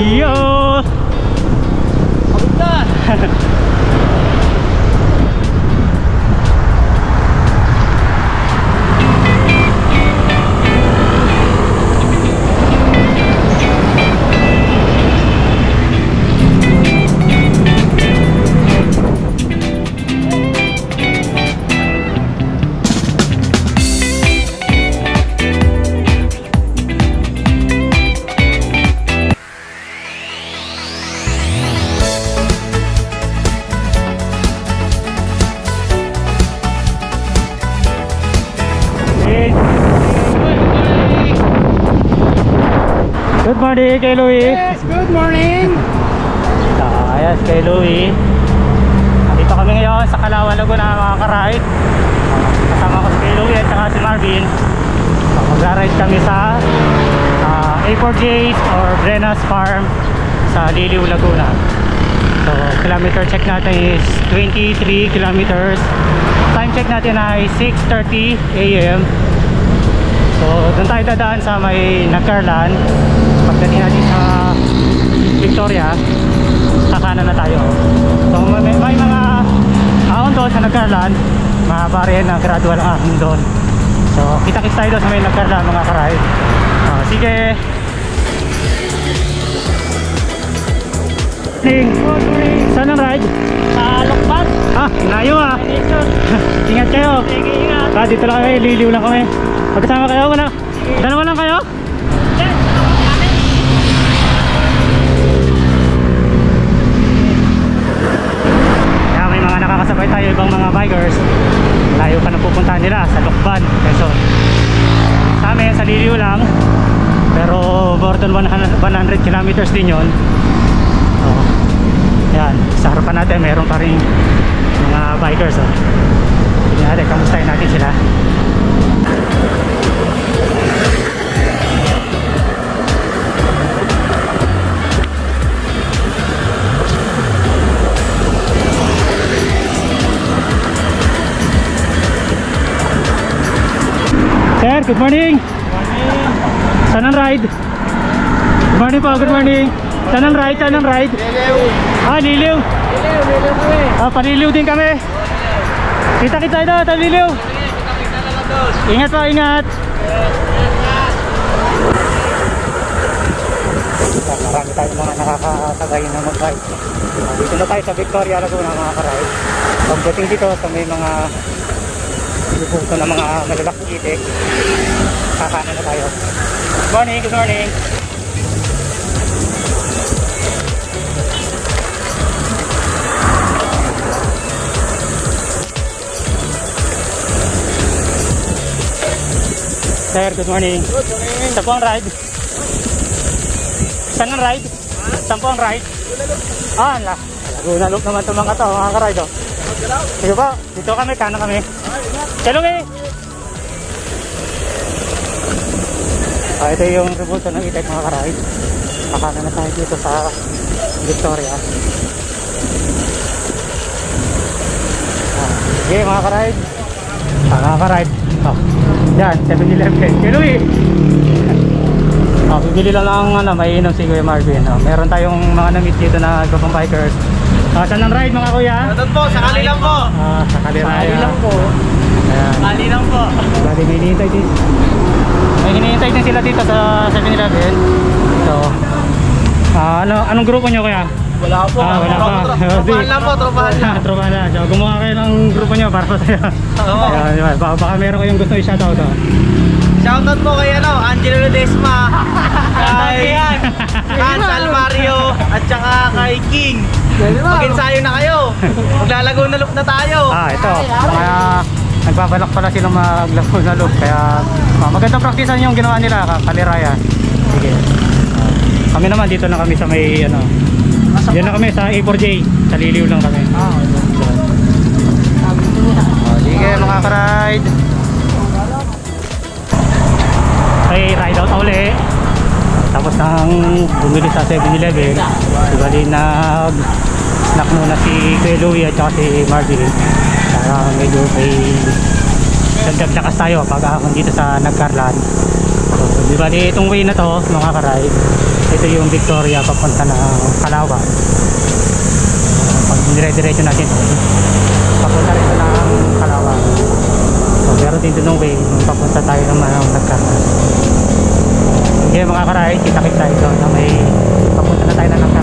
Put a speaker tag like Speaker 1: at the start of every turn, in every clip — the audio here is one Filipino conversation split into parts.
Speaker 1: Yo!
Speaker 2: Pagod
Speaker 1: morning kay Louie.
Speaker 2: Yes, good morning.
Speaker 1: Ah, Ayan, kay Louie. Dito kami ngayon sa Kalawan, Laguna mga ka-ride. Kasama ko si kay Louie at saka si Marvin. So, Magra-ride kami sa ah, A4J's or Brenas Farm sa Liliw, Laguna. So, kilometer check natin is 23 kilometers. Time check natin ay 6.30 a.m. So, doon tayo dadaan sa may Nagcarlan. Pagdating natin sa Victoria, kakanan na tayo. So, may, may mga ahon doon sa Nagcarlan. Mahaba rin na gradual ang ahon doon. So, kita-kits tayo doon sa may Nagcarlan mga karay. Ah, sige. Ning, saan ang ride?
Speaker 2: Sa Lokban.
Speaker 1: Ah, layo ah. Ingat kayo.
Speaker 2: Sige, ingat.
Speaker 1: Ah, dito lang kami, liliw lang kami. Magkasama kayo, wala. Dalawa lang kayo? Kaya may mga nakakasabay tayo ibang mga bikers. Layo pa na pupuntahan nila sa Lokban, Quezon. Sa amin, sa Liliw lang. Pero more than 100, 100 kilometers din yun. So, yan, sa harapan natin meron pa rin mga bikers. Oh. Tingnan natin, kamustahin natin sila. Sir, good morning. Saan ang ride? Good morning po, good morning. Saan ang ride? Saan ang ride? Ah, liliw.
Speaker 2: Ilaw, ilaw kami.
Speaker 1: Ah, paliliw din kami. Kita kita ito, taliliw. Ingat po, ingat. Marami tayong mga nakakasagay na mag-ride. Ah, Dito na tayo sa Victoria Laguna mga ka-ride. Pagdating dito sa may mga luputo ng mga malalaking itik, kakanan na tayo. Good morning, good morning. Sir, good morning.
Speaker 2: Good morning.
Speaker 1: Saan po ang ride? Saan ang ride? Saan po ang ride? Ah, la. Laguna loop naman itong mga to, mga ka-ride. Oh. Sige po, dito kami, kanan kami. Talong eh! Ah, ito yung rebulto ng itek mga ka-ride. Kakanan na tayo dito sa Victoria. Ah, sige mga ka-ride. Ah, mga ka-ride. Oh, yan, 7-Eleven. Kilo eh! Oh, bibili lang ng ano, may inom si Kuya Marvin. Oh, meron tayong mga namit dito na ibang bikers. Ah, saan ang ride mga kuya?
Speaker 2: Doon po, sakali lang po.
Speaker 1: Ah, sa Kaliraya.
Speaker 2: Sakali lang po.
Speaker 1: Ayan.
Speaker 2: Sakali lang po.
Speaker 1: Bali, may hinihintay din. May hinihintay din sila dito sa 7-Eleven. So, ah, ano, anong grupo nyo kaya?
Speaker 2: Wala po.
Speaker 1: Ah, wala pa.
Speaker 2: Tropahan lang po, tropahan lang.
Speaker 1: Tropahan lang. So, gumawa kayo ng grupo nyo para sa sa'yo.
Speaker 2: Oo.
Speaker 1: Ayan, diba? baka, baka meron kayong gusto i-shoutout. Oh.
Speaker 2: Shoutout po kay ano, Angelo Ledesma, kay Hans Almario, at saka kay King. Mag-ensayo na kayo. Maglalago na loop na tayo.
Speaker 1: Ah, ito. Mga nagbabalak pala silang maglaro na loop. Kaya ah, magandang practice yung ginawa nila, ka- kaliraya. Sige. Ah, kami naman dito na kami sa may ano. Diyan na kami sa A4J. Sa Liliw lang kami.
Speaker 2: Ah,
Speaker 1: Oh, sige mga ka-ride. Okay, ride out uli. Tapos nang bumili sa 7-Eleven, bali nag snack muna si Kuya Louie at saka si Marvin. Para medyo may dagdag lakas tayo pag ahon dito sa Nagkarlan. So, di ba itong way na to, mga karide, ito yung Victoria papunta ng Palawan. Pag dire-diretso natin to, papunta rin ito ng Palawan. So, meron din doon way, papunta tayo naman ng nagkakas. Sige mga karide, kita-kita tayo doon na may papunta na tayo ng nagkakas.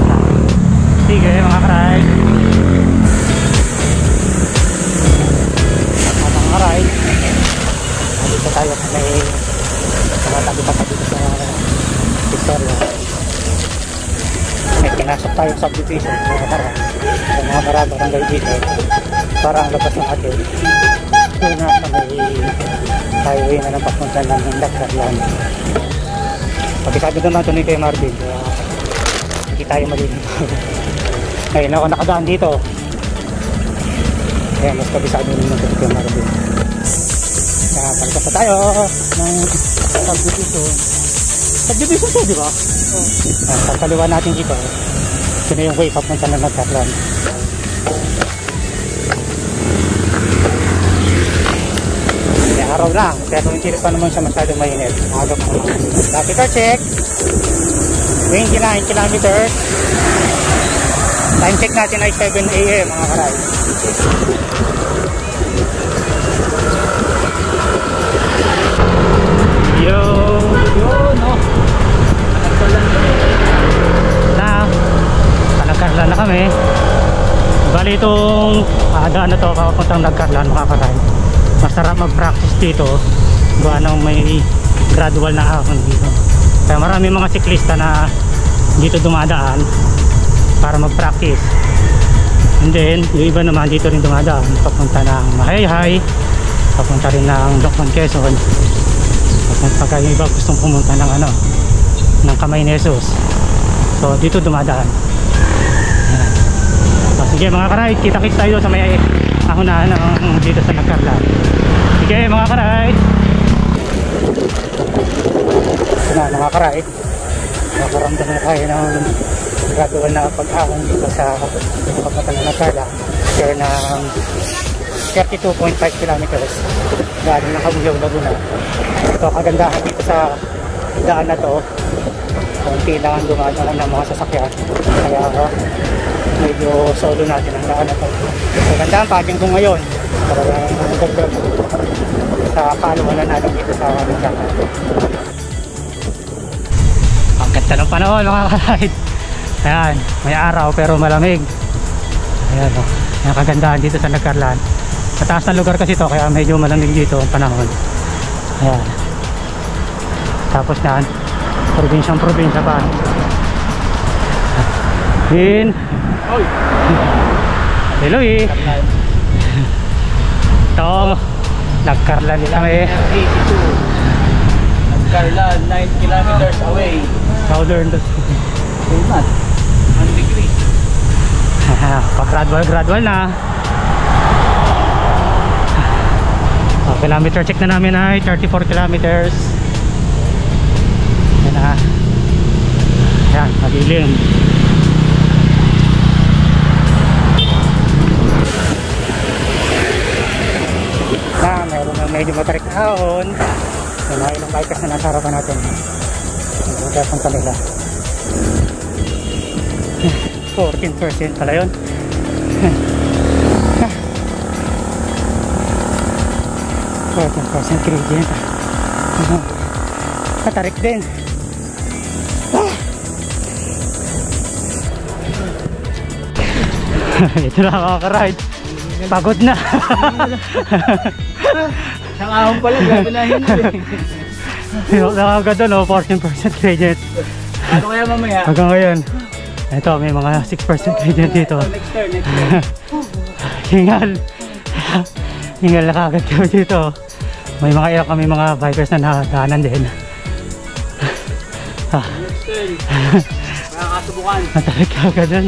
Speaker 1: May mga tabi-tabi dito sa Victoria. May pinasok tayo sa subdivision mga karide. Sa mga marami barangay dito. Para ang labas ng atin. Doon na sa may highway na ng papunta ng Lagdaglan. Pagkasabi naman ito ni kay Marvin. Hindi tayo malilito. Ngayon ako nakadaan dito. Kaya mas kabisado naman kay Marvin. Balikan pa tayo ng subdivision. Subdivision to, di ba? Oo. Uh, pagkaliwa natin dito. Ito na yung way papunta ng Nagkatlan. May araw lang, pero hindi pa naman siya masyadong mainit. Aga pa naman. Car check. 29 kilometers. Time check natin ay 7 a.m. mga karay. Nagkarlan na kami. Bali itong uh, daan na to, papuntang nagkarlan mga karay. Masarap mag-practice dito. Gawa nang may gradual na ahon dito. Kaya marami mga siklista na dito dumadaan para mag-practice. And then, yung iba naman dito rin dumadaan. Papunta ng Mahayhay, papunta rin ng Lokman Quezon. Papunta yung iba gustong pumunta ng ano, ng Kamay Nesos. So, dito dumadaan. Sige mga karay, kita-kits tayo sa may ahonahan ng dito sa Nagkarla. Sige mga karay. Ito na mga karay. Makaramdam na tayo ng gradual na pag-ahon dito sa papunta ng Nagkarla. Share ng 32.5 kilometers galing ng Kabulaw, Laguna. Ito kagandahan dito sa daan na to. Kunti lang ang dumadaan ng mga sasakyan. Kaya medyo solo natin ang daan na to. Kagandahan paging ko ngayon. Para magdagdag sa kaluwanan natin dito sa Nagkarla. Ang ganda ng panahon mga kalahit. Ayan, may araw pero malamig. Ayan o. Ayan kagandahan dito sa Nagkarlan. Mataas na lugar kasi to kaya medyo malamig dito ang panahon. Ayan. Tapos na, probinsyang probinsya pa. Din.
Speaker 2: Oy!
Speaker 1: Hello eh. Ito, Nagkarlan din kami.
Speaker 2: 82. Nagkarlan, 9 kilometers away.
Speaker 1: Southern.
Speaker 2: Very much. 1 degree.
Speaker 1: Pag gradual gradual na. Oh, kilometer check na namin ay 34 kilometers. Yan na. Yan, madilim. Na, medyo matarik na ahon. Yan na ilang bikers na nasa harapan natin. Ang ang kanila. 14% pala yun. 14% gradient. Ano? Katarik din. Ito na mga karide. Pagod na.
Speaker 2: Isang ahon pala, grabe na hindi.
Speaker 1: Nakaganda no, 14% gradient.
Speaker 2: Ano kaya mamaya?
Speaker 1: Hanggang ngayon. Ito, may mga 6% gradient dito.
Speaker 2: Next turn, next turn.
Speaker 1: Hingal. Hingal na kagad kami dito. May mga ilang kami mga bikers na nakadaanan din. ah,
Speaker 2: Next turn. Makakasubukan.
Speaker 1: matarik kagad dun.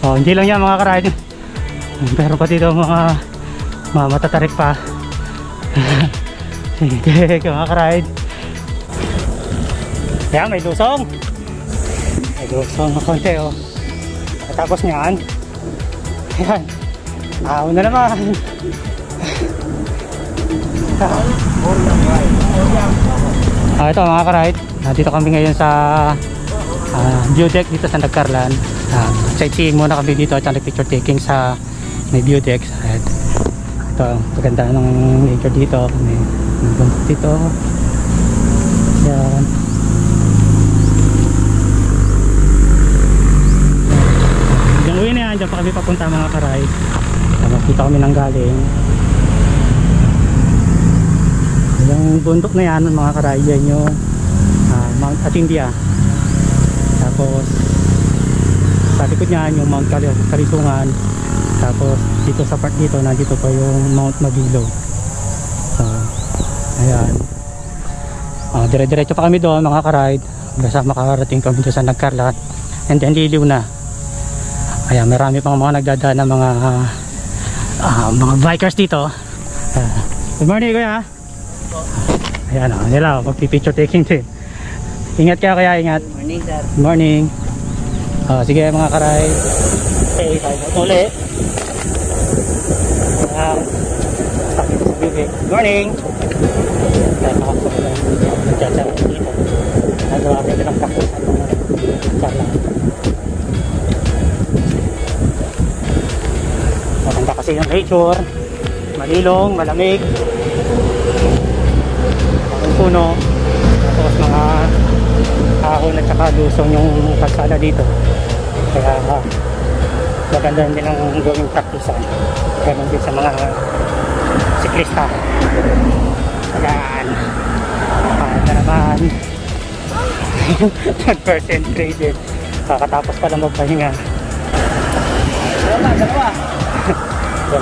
Speaker 1: Oh, hindi lang yan mga karide. Pero pa dito mga, mga matatarik pa. Sige, mga karide. Kaya may lusong. May lusong na konti oh. Tapos niyan, Ayan. Ahon na naman. Ah, ito mga karide, dito kami ngayon sa ah, view deck dito sa Nagkarlan. Ah, sightseeing muna kami dito at picture taking sa may view deck. At ito, maganda ng nature dito. May, bundok dito. Yan. Yung uwi na yan, dyan pa kami papunta mga. Tapos dito kami nang galing. Yung bundok na yan mga karide, yan yung ah, Mount Atindia. Tapos sa likod niyan yung Mount Kali- Kalisungan. Tapos dito sa part dito, nandito pa yung Mount Mabilo. So, ayan. Ah, dire-diretso pa kami doon mga karide. Basta makakarating kami doon sa Nagkarlat. And then liliw na. Ayan, marami pang mga nagdadaan ng mga ah, mga bikers dito. Ah, good morning kuya. Ayan o, nila, magpipicture taking din. Ingat kayo kaya, ingat.
Speaker 2: Morning, sir.
Speaker 1: Good morning. Ah, sige mga karay. Okay, tayo na uli. Um, stop dito sa bibig. Good morning. At mga tsala. Maganda kasi yung nature. Malilong, malamig. Ang puno. Tapos mga ahon at saka lusong yung kalsada dito kaya uh, maganda din ang gawing practice ganun din sa mga siklista. Yan na naman 10% graded kakatapos pa lang magpahinga.
Speaker 2: Dalawa, dalawa.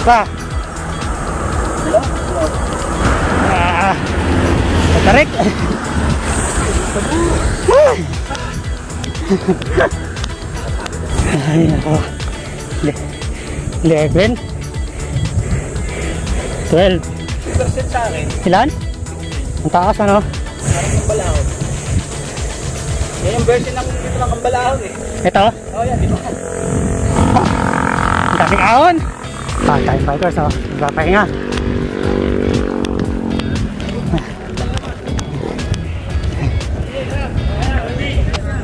Speaker 1: pa ah. Matarik Ay, ako. Le- 11 12
Speaker 2: Percent sa akin.
Speaker 1: Ilan? Ang taas ano?
Speaker 2: Parang kambalahon. Yan yung version ng dito ng kambalahon eh.
Speaker 1: Ito?
Speaker 2: Oh, yan, di ba?
Speaker 1: Ang daming ahon! Ah, time bikers oh. Nagpapahinga.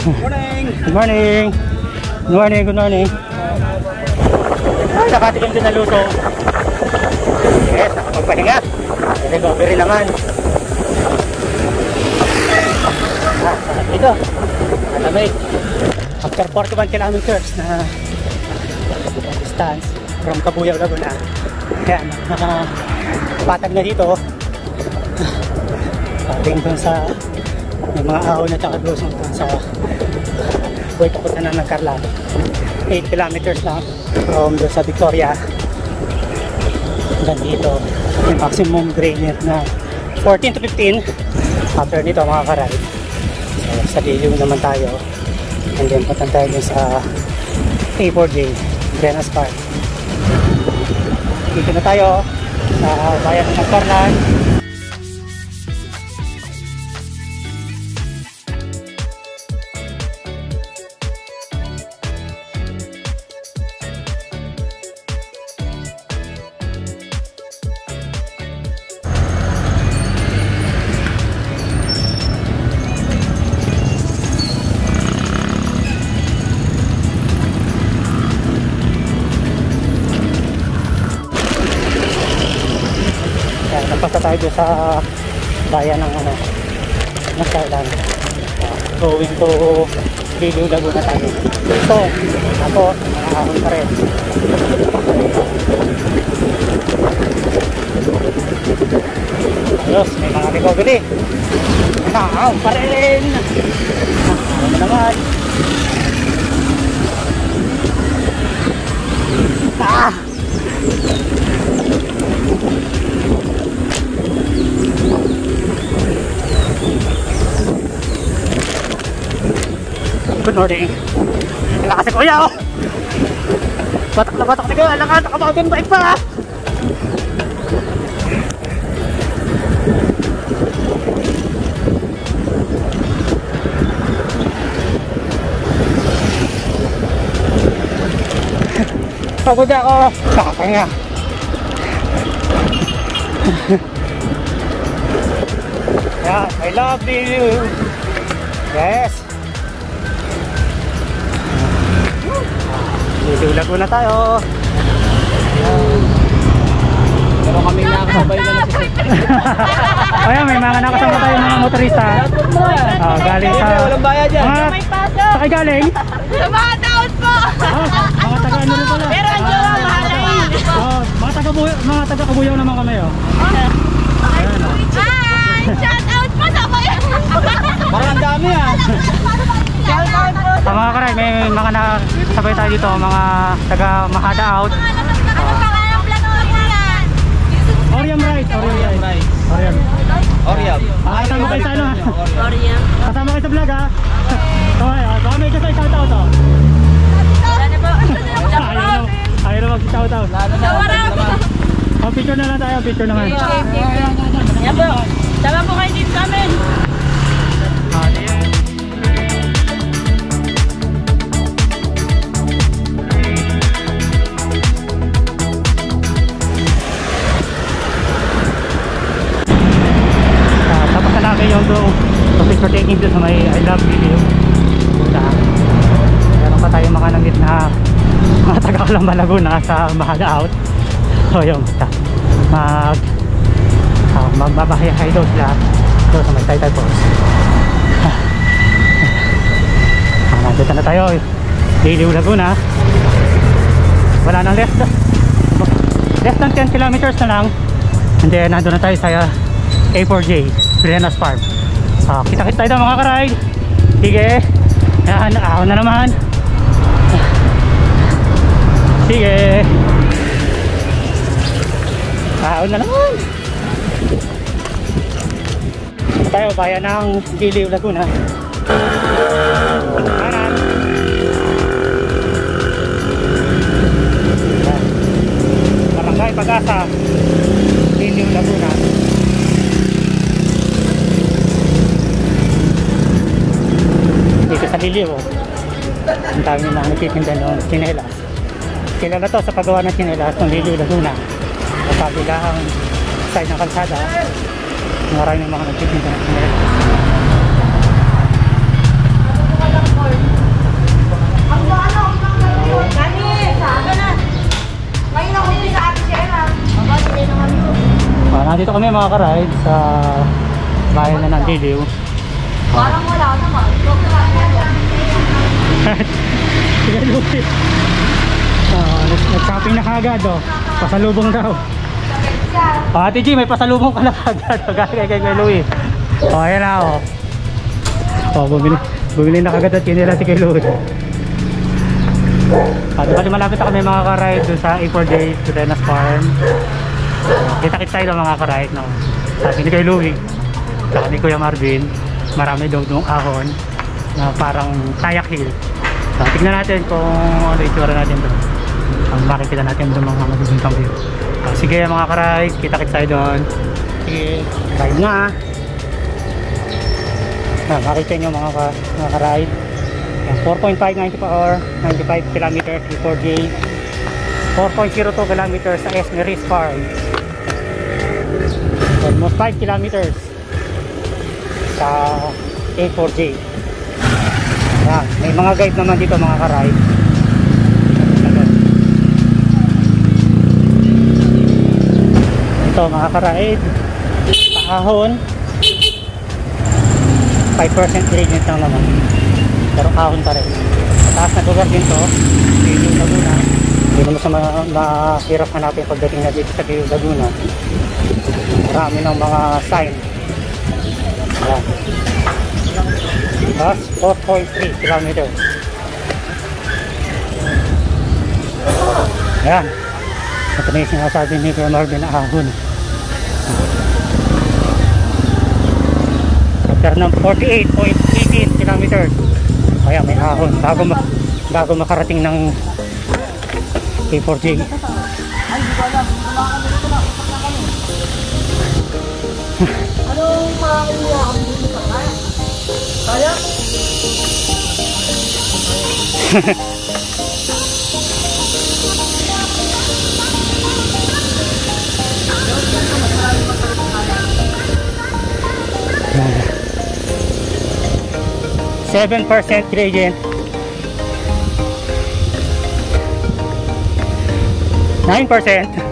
Speaker 2: Morning!
Speaker 1: Good morning! Good morning, good morning. Nakatikim din na luto. Yes, nakapagpahinga. Recovery naman. Ah, ito. Malamig. After 41 kilometers na distance from Kabuyaw, Laguna. Ayan, nakapatag na dito. Pating dun sa may mga ahon at saka dun sa way papunta na ng Carlan 8 kilometers lang from doon sa Victoria. Hanggang dito yung maximum gradient na 14 to 15 after nito mga karide so sa Liliw naman tayo. And then punta tayo dun sa A4J Brenas Park. Dito na tayo sa bayan ng Carlan sa bayan ng ano, ng Thailand. Going to Liliw Laguna tayo. So, ako, nakahon pa rin. Ayos, may mga recovery. Nakahon pa rin. Ano naman. Ah! Good morning. Wala kasi kuya oh. Batak na batak na kuya. Alam ka, naka-mountain bike pa. ah. Pagod ako. Nakapahinga. Yan, I love you. Yes. Dito Laguna tayo.
Speaker 2: Pero kami nakakabay na lang
Speaker 1: Ayan, may mga nakasama tayo mga motorista. Ah, galing sa...
Speaker 2: Walang bayad yan.
Speaker 1: Mga... Saan kayo galing?
Speaker 3: Sa mga taon po!
Speaker 1: Ah, mga taga ano rin pala.
Speaker 3: Pero ang jowa, mahalain!
Speaker 1: Oh, mga taga mga taga Kabuyaw naman kami oh. Ayan, oh.
Speaker 3: Hi! Shout out po sa mga...
Speaker 2: Parang ang dami ah.
Speaker 1: Mga karay, may mga nakasabay tayo dito, mga taga Mahada out. Oriam Ride, Oriam Ride. Oriam.
Speaker 2: Oriam.
Speaker 1: Ah, kasama kayo sa ano ah.
Speaker 3: Oriam.
Speaker 1: Kasama kayo sa vlog ah. Okay, ah, baka may kasay shout out oh.
Speaker 3: Wala na po.
Speaker 1: Ayaw na, ayaw na mag-shout out.
Speaker 2: Lalo na.
Speaker 1: Oh, picture na lang tayo, picture naman.
Speaker 3: Yan po. Tama po kayo dito sa amin.
Speaker 1: Doon picture taking doon sa may I love video Punta. meron pa tayo mga nangit na mga taga Kalamba Laguna sa Mahal Out. So yun mag uh, magbabahay daw sila doon sa may Taytay Falls ah, nandito na tayo. Liliw Laguna. Wala nang less less than 10 kilometers na lang. And then nandun na tayo sa uh, A4J Brenas Farm. Ah, kita-kita tayo mga karide. Sige. Yan ako na naman. Sige. Ako na naman. Tayo bayan ng Giliw Laguna. kanan Yan. Barangay Pag-asa. Giliw Laguna. Dito sa Liliw oh. ang dami mga nagtitinda ng chinelas kilala to sa paggawa ng chinelas ng Liliw Laguna. Sa kabilang side ng kalsada maraming mga nagtitinda ng chinelas nandito kami mga karide sa bayan na ng
Speaker 3: Parang wala naman.
Speaker 1: Sige, Lucy. Ah, nag- nag-shopping na kagad oh. Pasalubong daw. Ah, Ate G, may pasalubong ka na kagad. Kagaya kay kay Louie. Oh, ayan na oh. Oh, bumili. Bumili na kagad at kinila si kay Louie. Ah, di bali malapit na kami mga karide doon sa A4J Turenas Farm. Kita-kits tayo mga karide no. Sabi ni kay Louie. Saka ni Kuya Marvin. Marami daw doong ahon na parang tayak hill. So, tignan natin kung ano itsura natin doon. Ang makikita natin doon mga magagandang view. So, sige mga karide, kita-kits tayo doon. Sige, ride na. Ah, makikita nyo mga, mga. Yan, 4.5 90 per hour, 95 kilometers before J. 4.02 kilometers sa Esmeris Farm. Almost 5 kilometers sa A4J. Yan, may mga guide naman dito mga karide. Ayan. Ito mga karide, paahon. 5% gradient lang naman. Pero ahon pa rin. Mataas na lugar din to. Hindi naman sa ma- mahirap hanapin pagdating na dito sa Laguna. Marami ng mga sign. Ayan. Tapos 4.3 kilometers. Ayan. Ito na yung sinasabi ni Kuya Marvin ahon. After ng 48.18 kilometers. Kaya may ahon. Bago, ma bago makarating ng K4J.
Speaker 3: Anong makakaliwa kami dito sa kaya? Kaya?
Speaker 1: Ayan 7% gradient. 9%.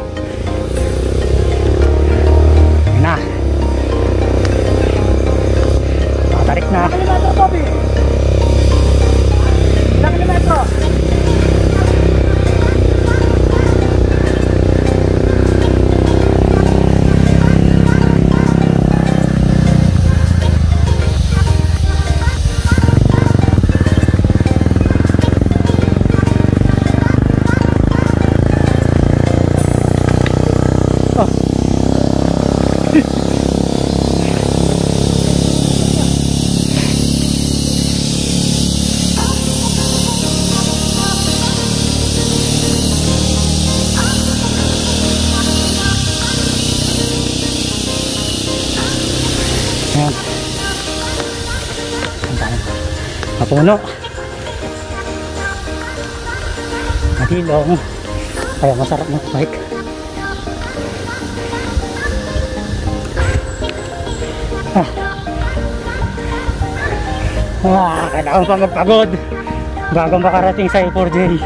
Speaker 1: Madilong. Kaya masarap mag-bike. Ah. Ah, kailangan pa magpagod bago makarating sa A4J.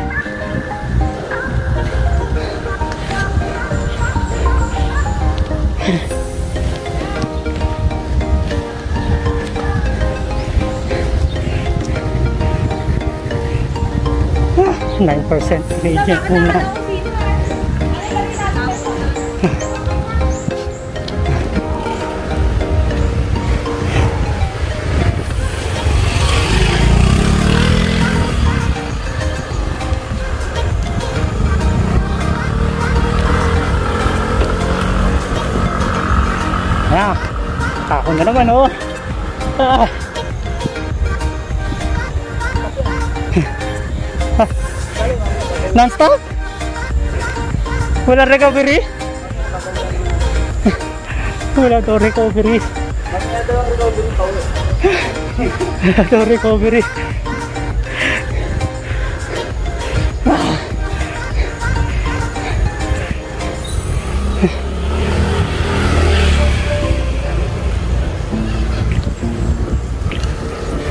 Speaker 1: Ah, 9% gradient muna. Ayan, ako na naman oh. Ah. Non-stop? Wala recovery? Wala to recovery. Wala to recovery.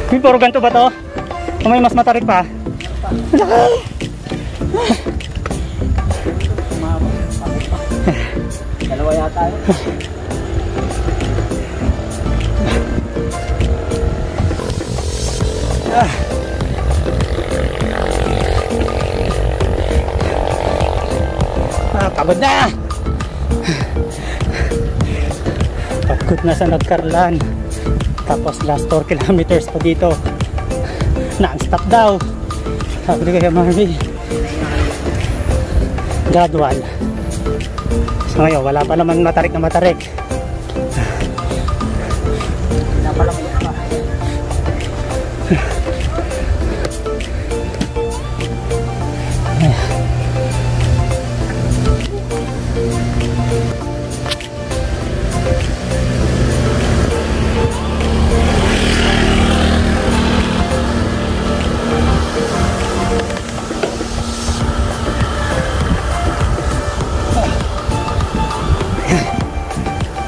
Speaker 1: May puro ganito ba to? O may mas matarik pa?
Speaker 2: Dalawa
Speaker 1: Ah, pagod na! Pagod na sa nagkarlan. Tapos last 4 kilometers pa dito. Non-stop daw. Sabi ni kaya Marvin. Gradual. Ngayon, wala pa naman matarik na matarik.
Speaker 2: Pinapalamig pa.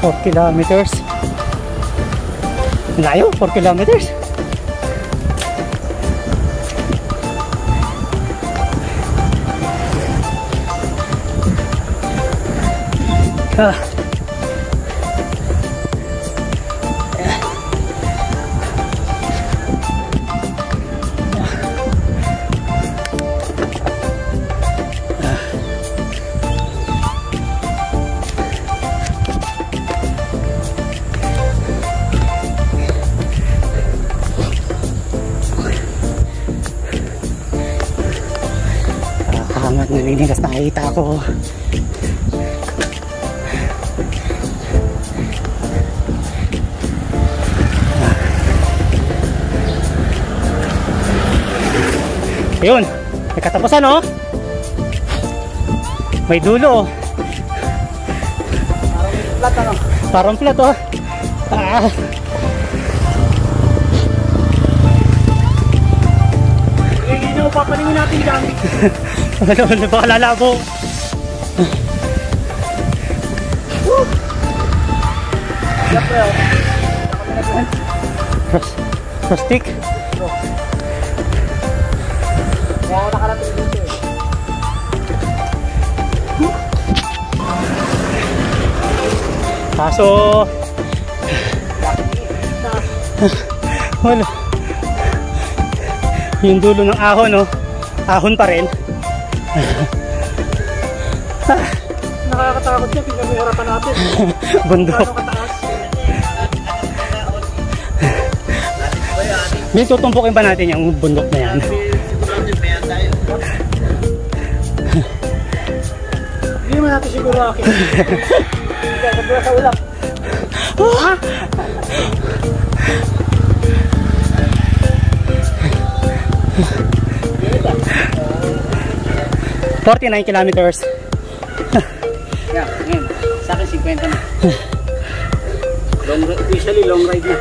Speaker 1: Four kilometers. Layo, 4 kilometers. Ah. Hangat naliligas nakita ko. Ayun, may katapusan oh. May dulo oh.
Speaker 2: Flat ano?
Speaker 1: Parang flat oh. Ah.
Speaker 2: Hindi nyo papaningin natin dyan.
Speaker 1: Ano, ano baka lalabo. Rustic.
Speaker 2: ko. Kaya ako nakarating dito eh.
Speaker 1: Kaso, wala. Yung dulo ng ahon, no? Ahon pa rin.
Speaker 2: Nakakatakot siya, tingnan mo harapan natin.
Speaker 1: Bundok. May tutumpukin ba natin yung bundok na yan?
Speaker 2: Hindi naman natin siguro akin. Hindi, nagula sa ulap.
Speaker 1: Forty-nine kilometers.
Speaker 2: Yeah, ngayon. Sa akin 50 na. Long, officially long ride na.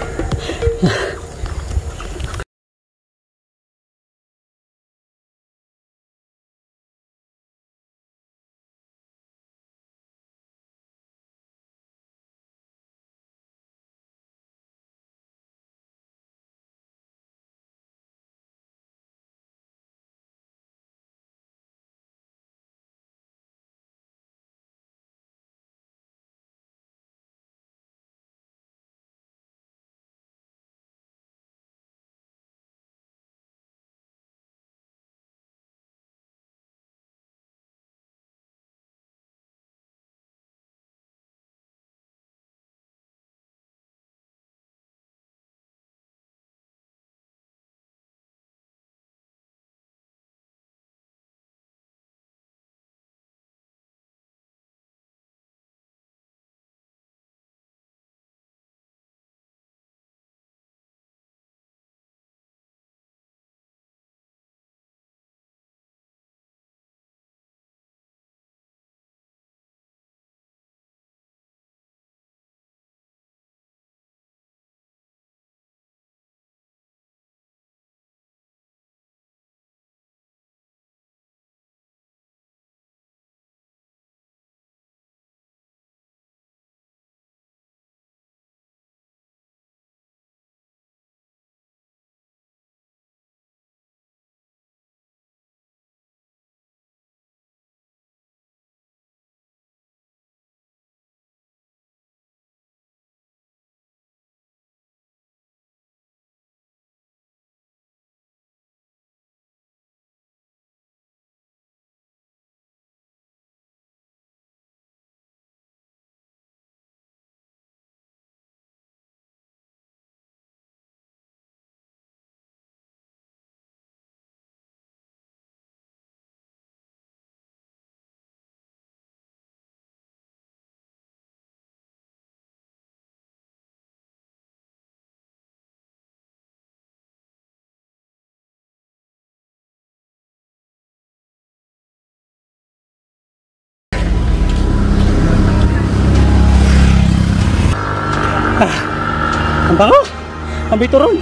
Speaker 1: Ang bango! Ang bituron!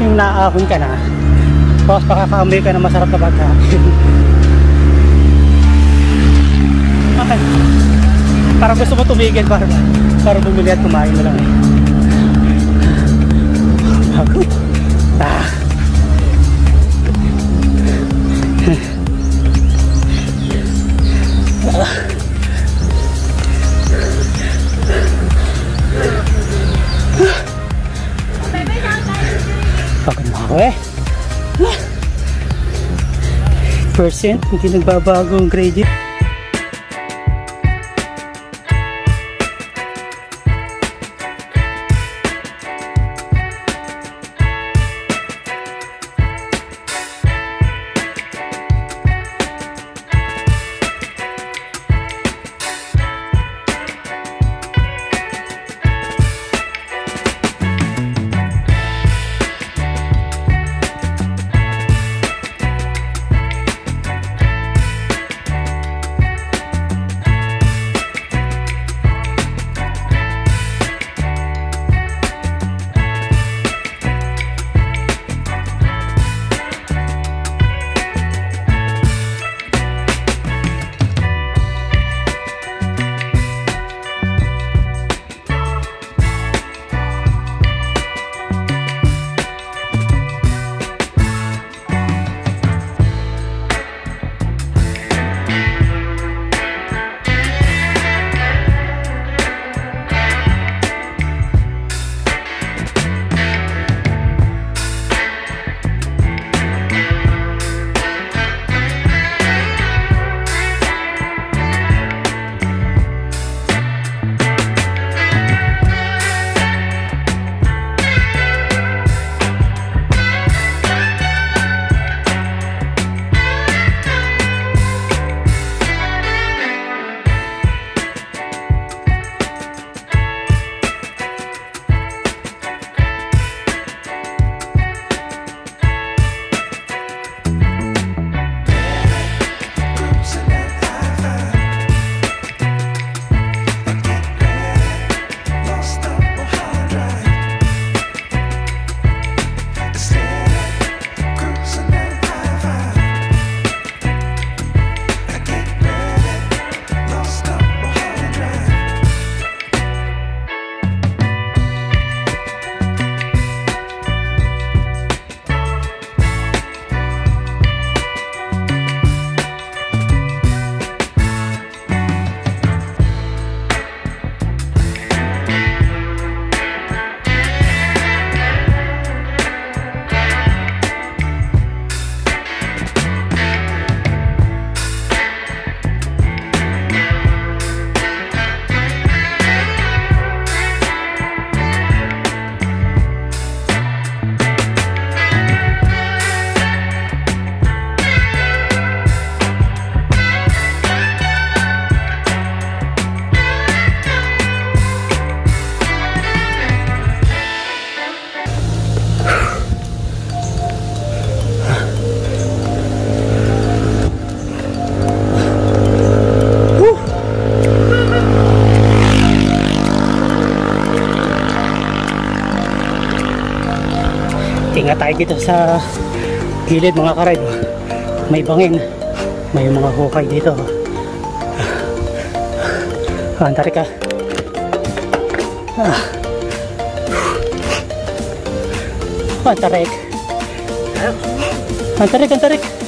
Speaker 1: Yung naahon ka na, tapos pakakamoy ka na masarap na okay. Parang gusto mo tumigil para, para bumili at kumain na lang eh. Ah. 100%, hindi nagbabago ang gradient. Tayo dito sa gilid mga karide. May bangin. May mga hukay dito. Ah, Antarik ka. Ah. Antarik. Antarik, antarik.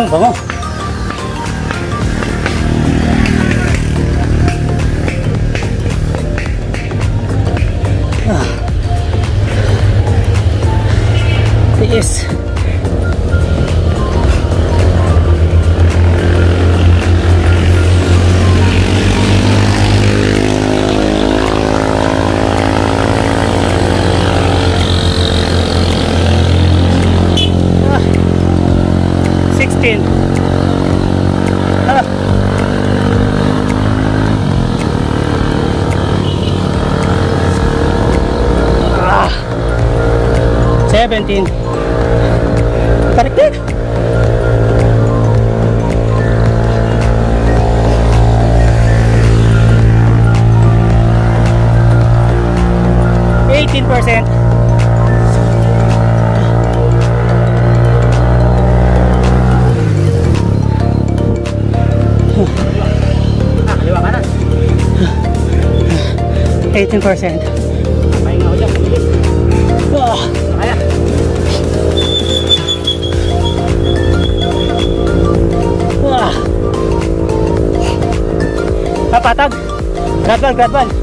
Speaker 1: Ang bango. Ah. 18%.
Speaker 2: Pahinga ko dyan.
Speaker 1: Oh.
Speaker 2: Kaya.
Speaker 1: Wow. Kapatag. Gradual, gradual.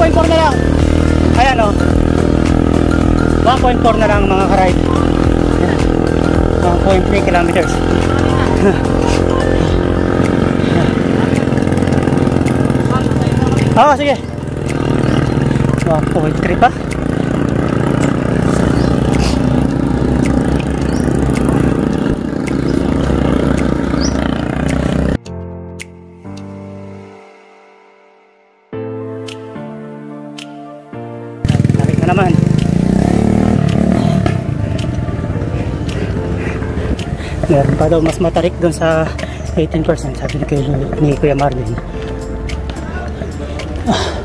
Speaker 1: 1.4 na lang. Ayan o oh. 1.4 na lang mga karayb 1.3 kilometers. Ah oh, sige. 1.3 pa? Meron pa daw mas matarik doon sa 18% sabi ni, Kuya, ni Kuya Marvin. Ah,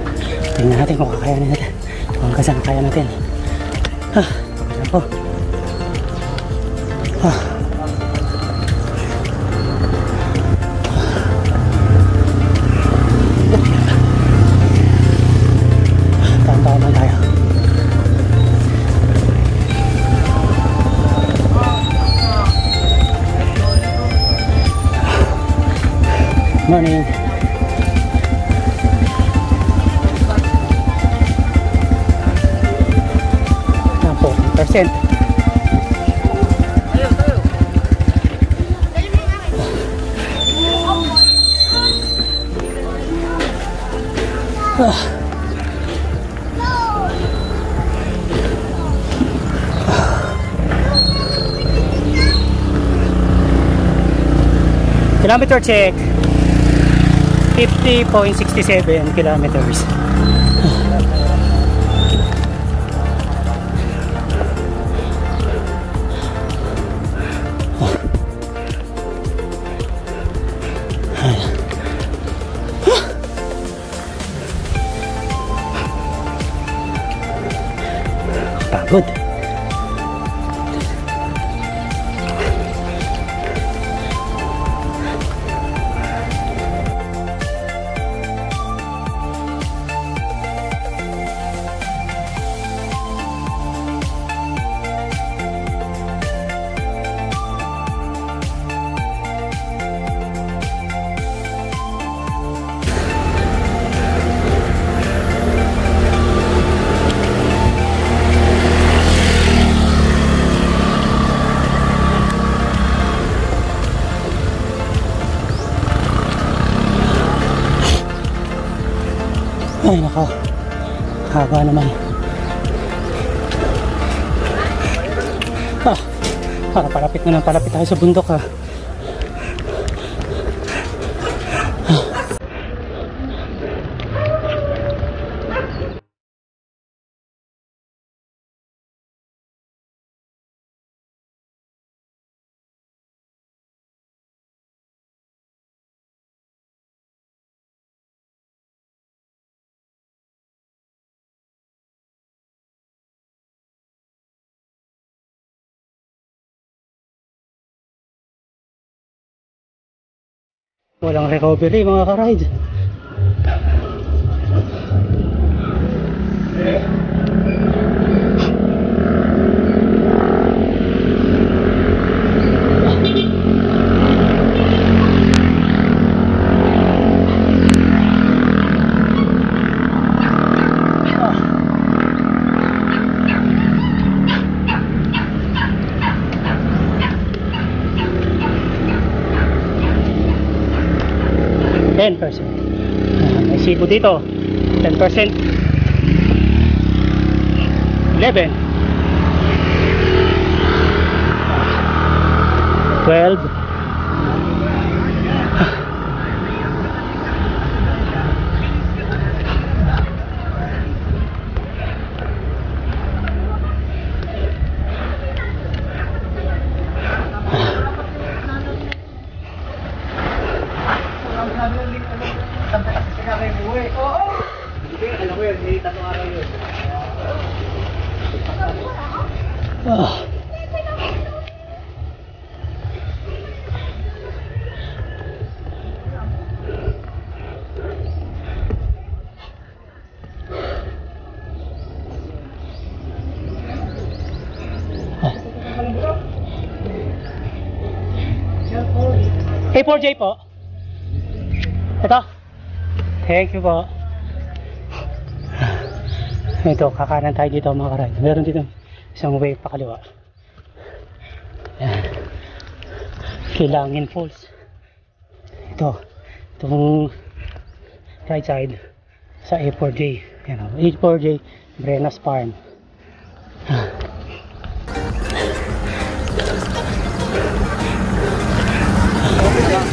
Speaker 1: tingnan natin kung kakayanin natin. Kung hanggang kaya natin. Ah, 14%. Ah. Kilometer check. 50.67 kilometers. Pagod. nakakatuwa naman ah, para palapit na ng palapit tayo sa bundok ha Walang recovery mga ka-ride. libo dito. 10% 11 12 A4J po. Ito. Thank you po. Ito, kakanan tayo dito mga karan. Meron dito isang way pa kaliwa. Yan. Kilangin Falls. Ito. Itong right side sa A4J. Yan o. A4J Brenas Farm. Ha!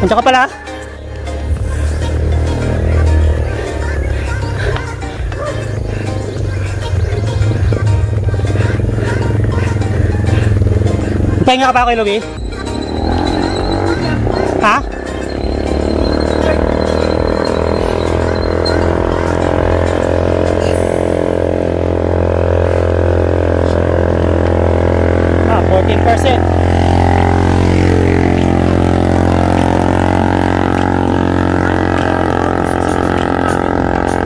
Speaker 1: Andiyan ka pala? Pahinga ka pa kay Louie? Ha? Ah, 14%.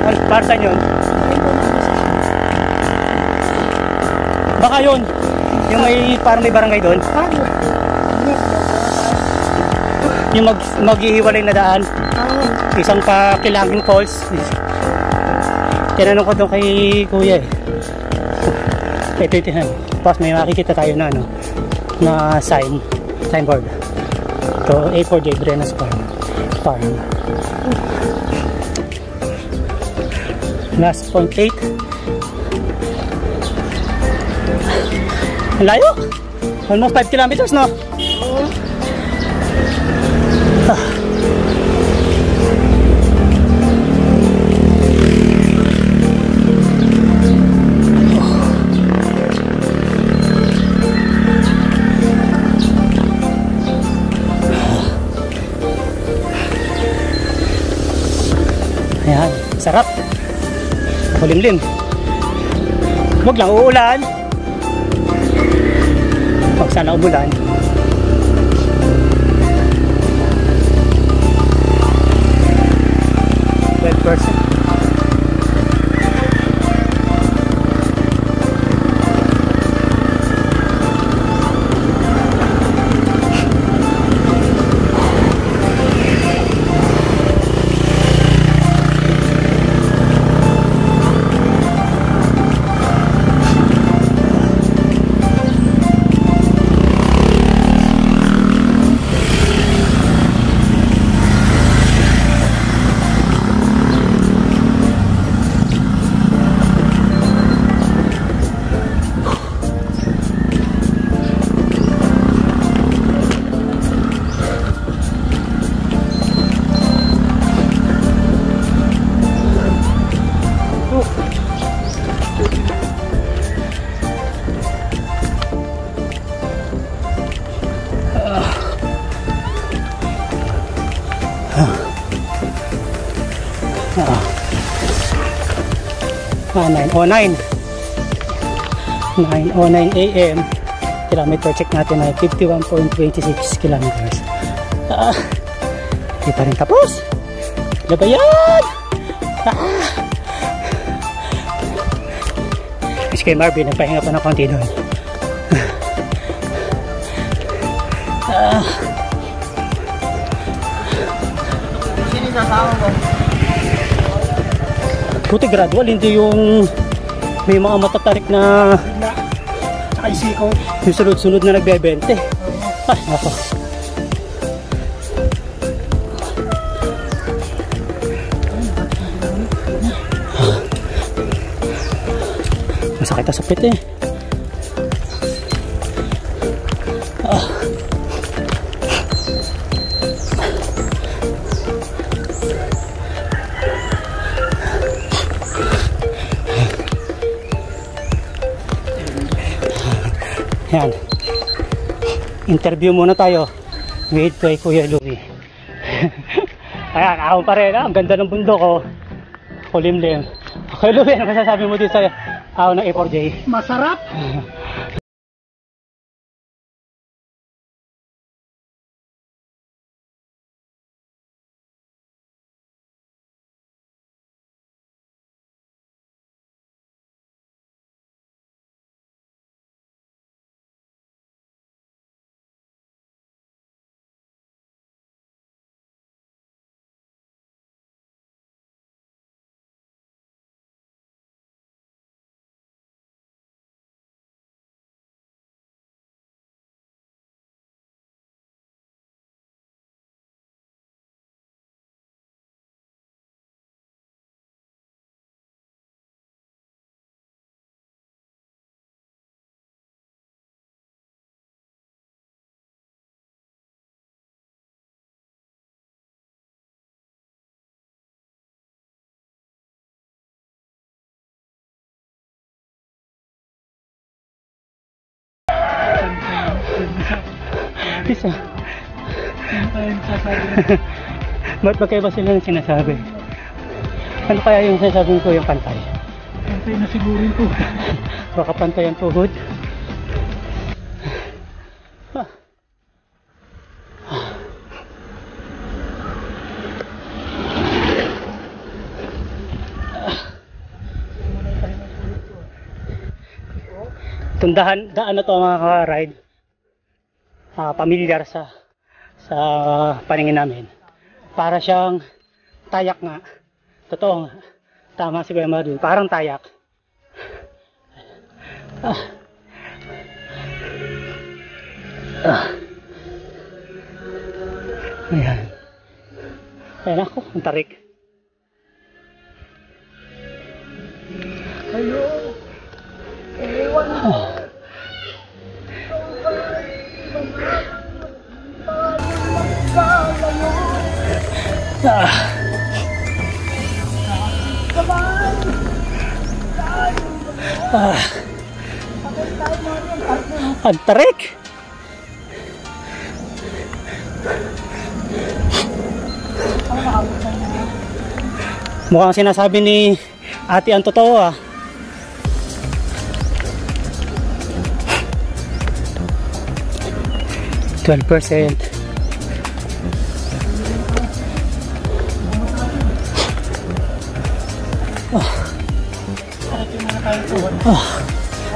Speaker 1: Ay, para saan yun? Baka yun. Yung may, parang may barangay doon. Yung mag, maghihiwalay na daan. Isang pa Kilangin Falls. Tinanong ko doon kay kuya eh. Ito ito. Tapos may makikita tayo na ano, na sign, signboard. Ito, A4J Brenas Farm. Farm. Last point 8. Ang layo. Almost 5 kilometers, no? Sarap. Kulimlim. Huwag lang uulan. Huwag sana umulan. Twelve Oo. Ah, 9.09. 9.09 a.m. Kilometer check natin ay 51.26 kilometers. Ah, hindi pa rin tapos. Ano ba yan? Ah. Si kay Marvin, nagpahinga pa ng konti doon. Buti gradual, hindi yung may mga matatarik na
Speaker 2: Tsaka isiko.
Speaker 1: yung sunod-sunod na nagbebente. Ay, nako. Masakit na sa pit eh. Interview muna tayo with kay Kuya Louie. Ayan, ako pa rin. ah. Ang ganda ng bundok ko. Kulimlim. Kuya Louie, ano masasabi mo dito sa ako ng A4J?
Speaker 2: Masarap.
Speaker 1: Isa. Ba't magkaiba sila ng sinasabi? Ano kaya yung sinasabi ko yung pantay?
Speaker 2: Pantay na siguro ito.
Speaker 1: Baka pantay ang tuhod. Ah. Itong dahan, daan na to mga ka-ride. Ah, pamilyar sa sa paningin namin. Para siyang tayak nga. Totoo nga. Tama si Kuya Marvin. Parang tayak. Ah. Ah. Ayan. Ayan ako, ang tarik.
Speaker 2: Ayo. Ewan.
Speaker 1: Ah. Ah. Ang tarik. Mukhang sinasabi ni ate ang totoo ah. Twelve percent.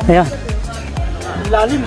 Speaker 1: Ayan.
Speaker 2: Lalim.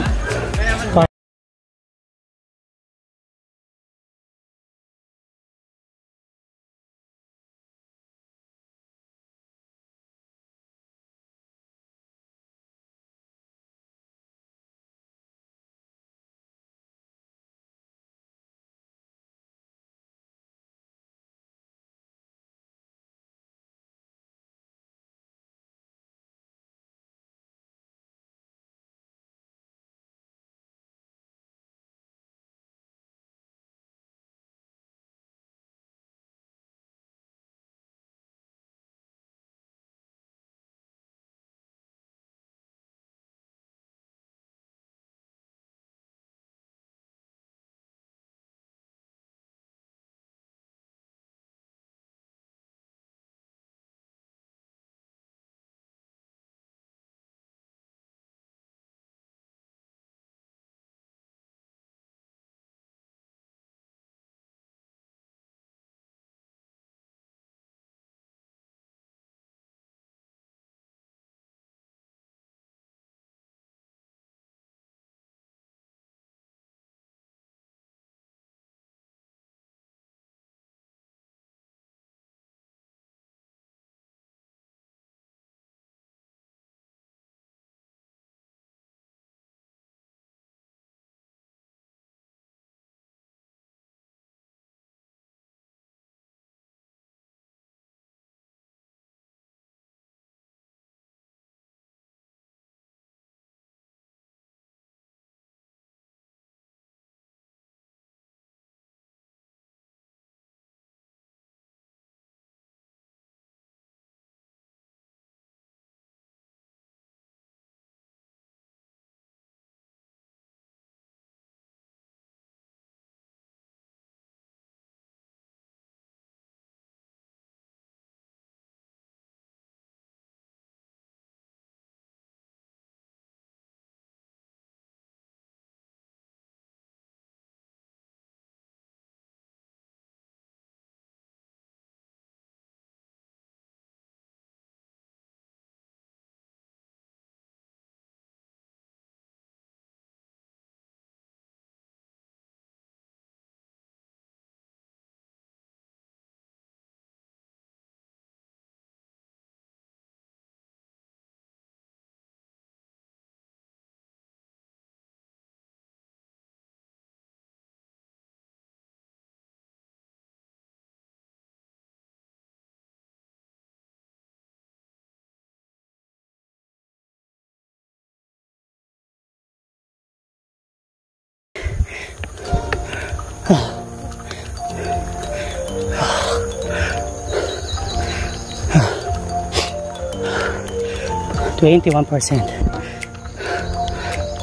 Speaker 1: Twenty-one percent.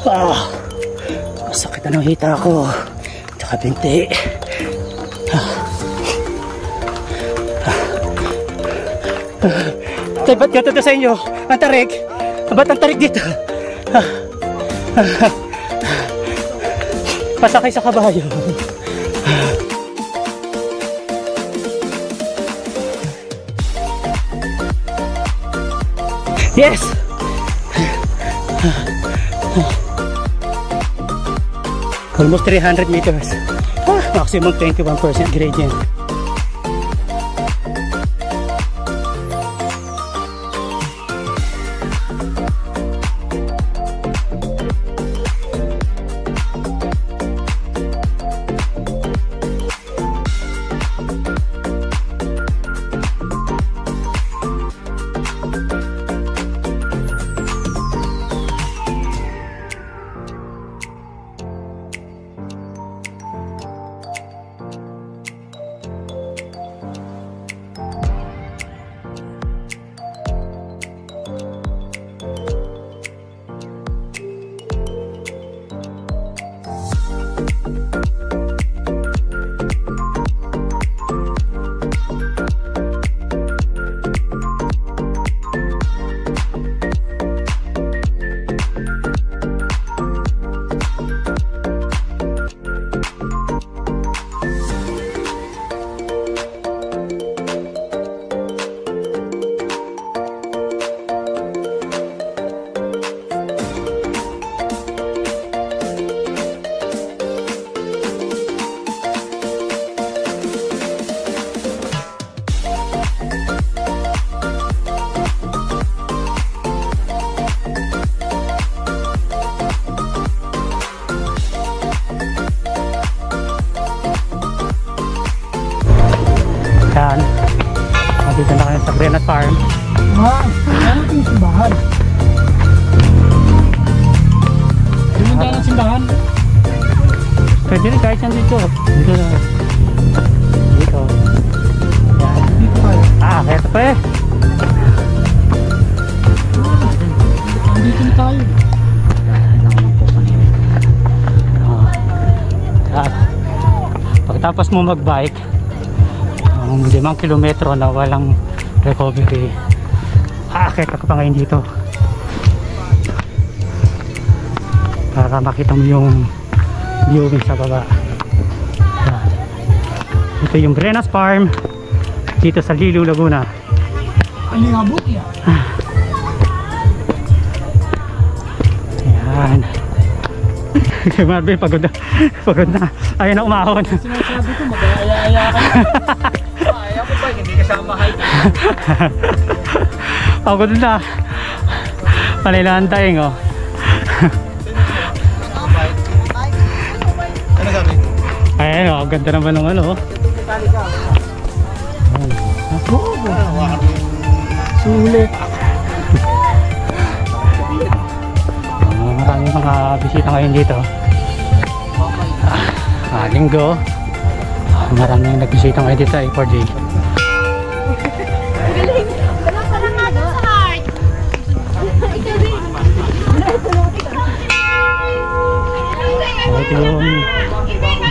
Speaker 1: Ah, masakit na ng hita ko. Tsaka binti. Ah. Ah. Tay, ba't ganito sa inyo? Ang tarik? Ba't ang tarik dito? Ah. Ah. Ah. Pasakay sa kabayo. Yes! Almost 300 meters. Ah, maximum 21% gradient. Mo magbike, ang limang kilometro na walang recovery, aakit ako pa ngayon dito. Para makita mo yung viewing sa baba. Ito yung Brenas Farm dito sa Lilu, Laguna.
Speaker 4: Alingabok yan.
Speaker 1: Yan. Si Marvin pagod na. Pagod na. Ayun na umahon.
Speaker 4: Sinasabi ko, mag-aaya-aya ka.
Speaker 2: Ayaw ko ba, hindi kasama height.
Speaker 1: Pagod na. Panilaan tayong oh.
Speaker 2: Ano sabi?
Speaker 1: Ayan oh, ganda naman ng ano oh.
Speaker 4: Sulit.
Speaker 1: Ah, maraming mga bisita ngayon dito.
Speaker 3: Ka lang nga doon sa heart. Ikaw din.
Speaker 1: So, ito yung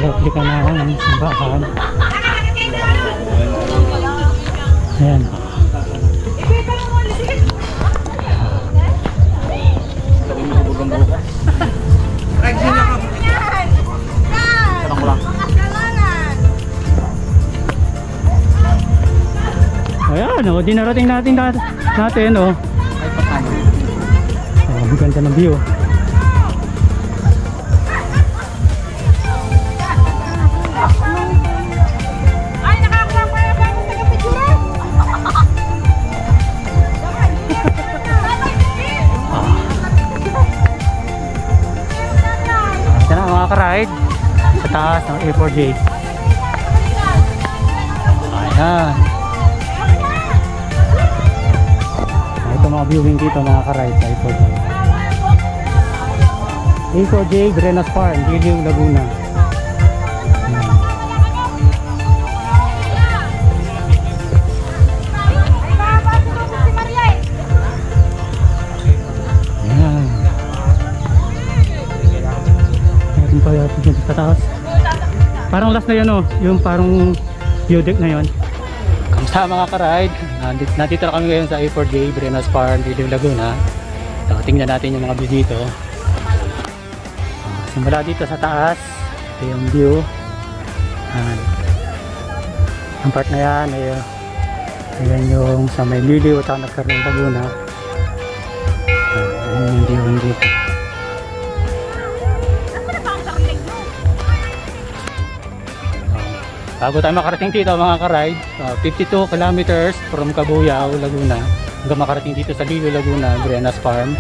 Speaker 1: replica na ng simbahan. Ayan. Ayan, oh, dinarating natin nat- natin, oh.
Speaker 2: Ay, patay.
Speaker 1: Oh, ang ganda ng view.
Speaker 3: Ay, nakakuha pa
Speaker 1: viewing dito nakaka-ride sa Ipo Ipo Jade Renas Farm Giliw Laguna Ayan. Ayan. Ayan. Ayan. Ayan. Ayan. Ayan. Ayan. Ayan. Ayan. Kamusta mga ka-ride? Nandito, nandito na kami ngayon sa A4J, Brenas Farm, Lilim Laguna. So, tingnan natin yung mga view dito. Ah, simula dito sa taas, ito yung view. Ayan. Ang part na yan, ay, ayan yung sa may liliw at nagkaroon Laguna. Ah, Ayan yung view dito. Bago tayo makarating dito mga ka-ride, uh, 52 kilometers from Cabuyao, Laguna hanggang makarating dito sa Lilo, Laguna, Brenas Farm.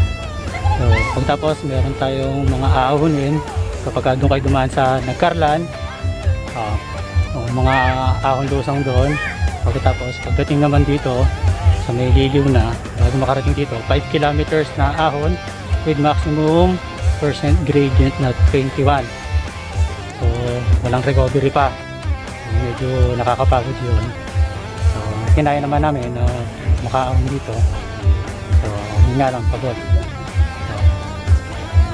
Speaker 1: So, pagtapos meron tayong mga aahonin kapag doon kayo dumaan sa Nagkarlan, uh, mga ahon lusang doon. Pagkatapos, pagdating naman dito sa may Liliw na, bago makarating dito, 5 kilometers na ahon with maximum percent gradient na 21. So, walang recovery pa medyo nakakapagod yun. So kinaya naman namin na makaahon dito. So yun nga lang pagod. So,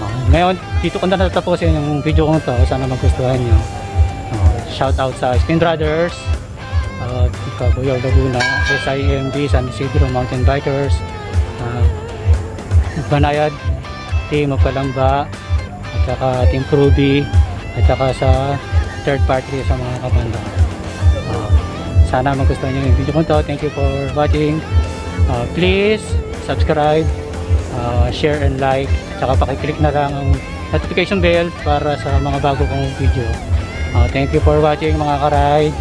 Speaker 1: uh, ngayon dito ko na natapusin yung video ko to. Sana magustuhan nyo. Uh, shout out sa Spin Brothers uh, Kabuyaw Laguna SIMB San Isidro Mountain Bikers uh, Banayad Team of Kalamba at saka Team Cruby at saka sa third party sa mga kabanda. Uh, sana magustuhan nyo yung video ko to. Thank you for watching. Uh, please subscribe, uh, share and like. Tsaka pakiclick na lang ang notification bell para sa mga bago kong video. Uh, thank you for watching mga karide.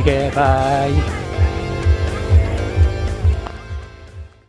Speaker 1: Okay, bye!